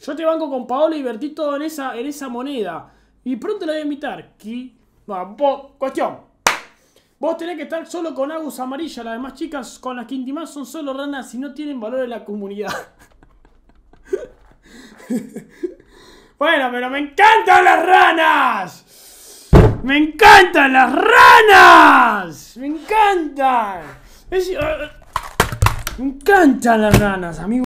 Yo te banco con Paola y vertí todo en esa, en esa moneda. Y pronto la voy a invitar. ¿Qué? Vos- cuestión. Vos tenés que estar solo con Agus Amarilla. Las demás chicas con las que intimás son solo ranas y no tienen valor en la comunidad. bueno, pero me encantan las ranas. Me encantan las ranas. Me encantan. Es- eh, eh, me encantan las ranas, amigo.